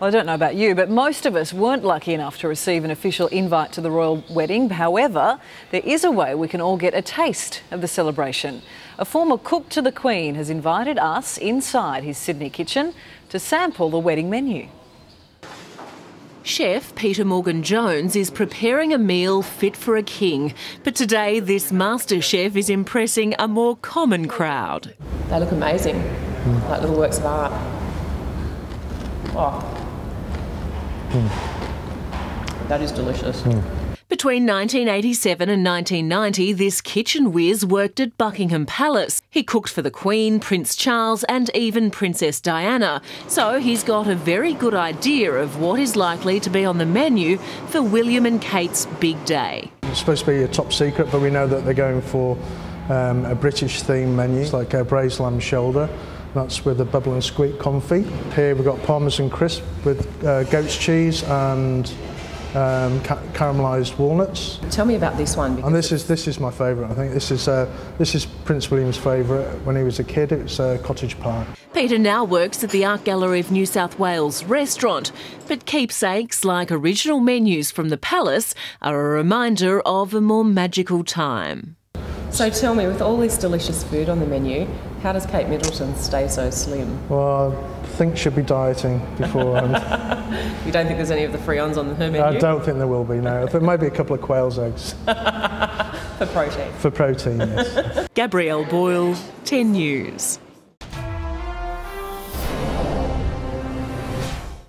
Well, I don't know about you, but most of us weren't lucky enough to receive an official invite to the royal wedding. However, there is a way we can all get a taste of the celebration. A former cook to the Queen has invited us inside his Sydney kitchen to sample the wedding menu. Chef Peter Morgan Jones is preparing a meal fit for a king. But today, this master chef is impressing a more common crowd. They look amazing, hmm. like little works of art. Oh, that is delicious. Between 1987 and 1990, this kitchen whiz worked at Buckingham Palace. He cooked for the Queen, Prince Charles, and even Princess Diana. So he's got a very good idea of what is likely to be on the menu for William and Kate's big day. It's supposed to be a top secret, but we know that they're going for um, a British theme menu, it's like a braised lamb shoulder. That's with a bubble and squeak confit. Here we've got parmesan crisp with uh, goat's cheese and um, ca- caramelised walnuts. Tell me about this one. And this is this is my favourite. I think this is uh, this is Prince William's favourite when he was a kid. It was uh, cottage pie. Peter now works at the Art Gallery of New South Wales restaurant, but keepsakes like original menus from the palace are a reminder of a more magical time. So tell me, with all this delicious food on the menu, how does Kate Middleton stay so slim? Well, I think she'll be dieting beforehand. You don't think there's any of the friands on her menu I don't think there will be now. There might be a couple of quail's eggs for protein? for protein. Yes. Gabrielle Boyle, 10 News.